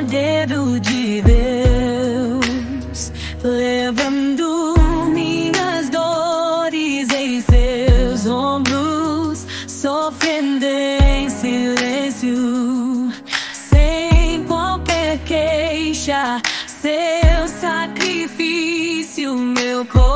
Cordeiro de Deus, levando minhas dores em seus ombros, sofrendo em silêncio, sem qualquer queixa, seu sacrifício, meu corpo.